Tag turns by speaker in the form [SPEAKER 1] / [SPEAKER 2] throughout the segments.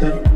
[SPEAKER 1] Thank you.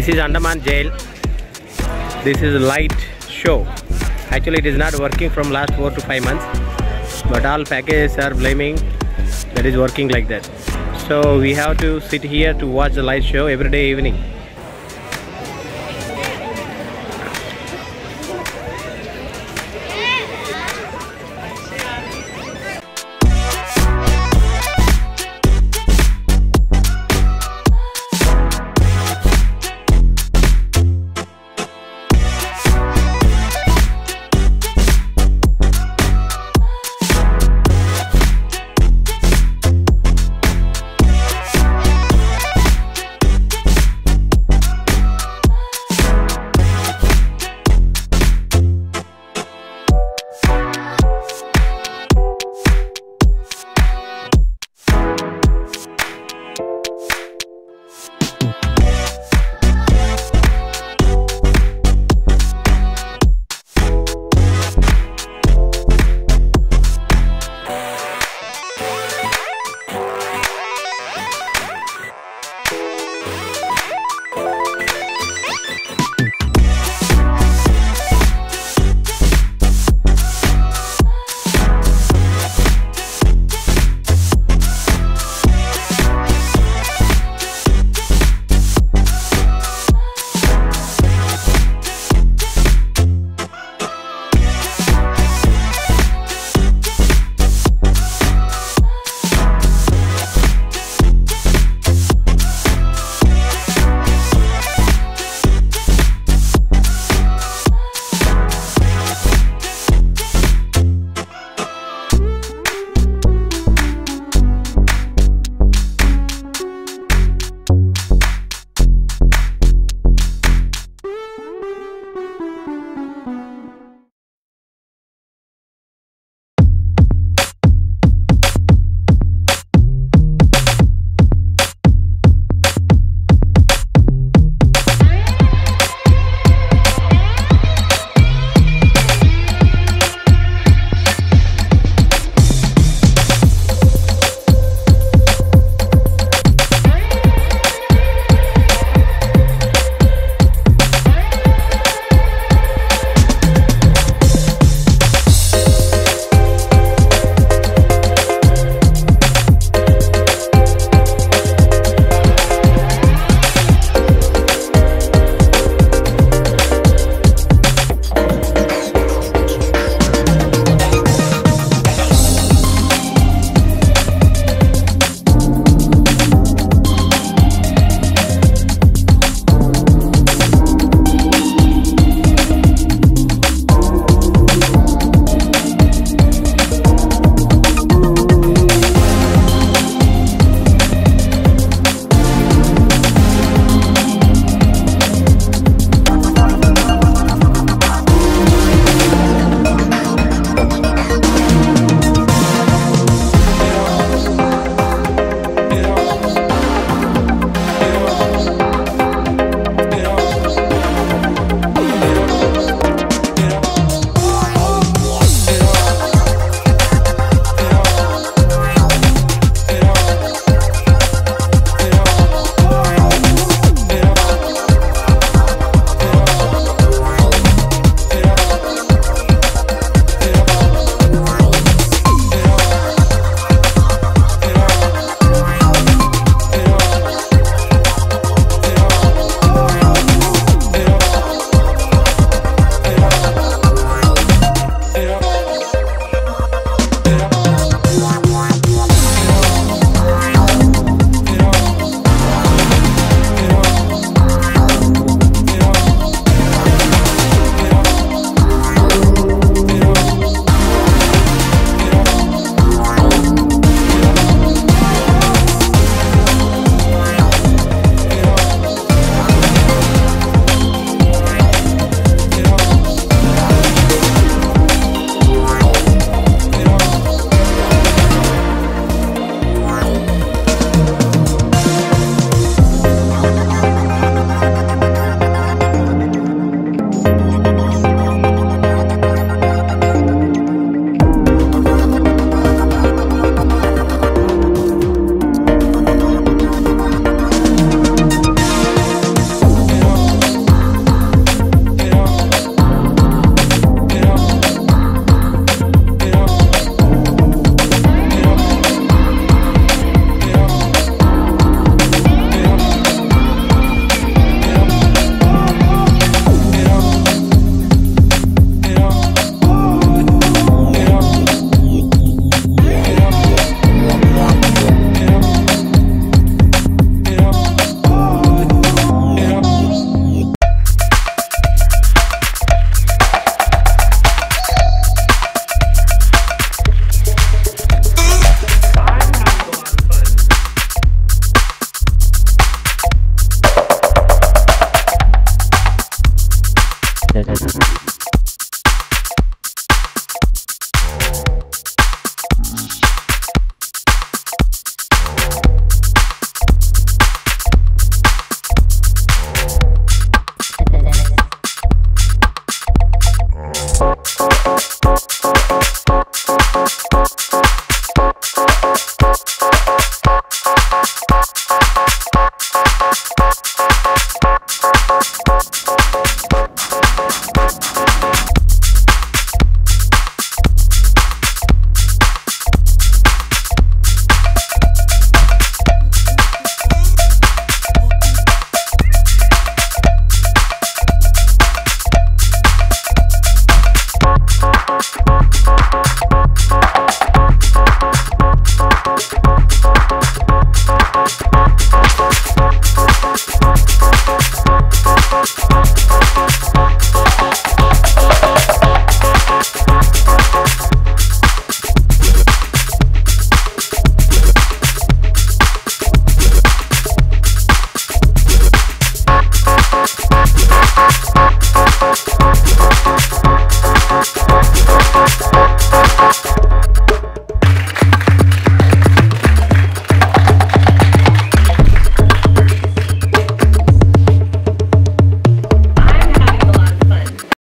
[SPEAKER 1] This is Andaman jail. This is light show. Actually, it is not working from last four to five months, but all packages are blaming that is working like that. So we have to sit here to watch the light show every day evening.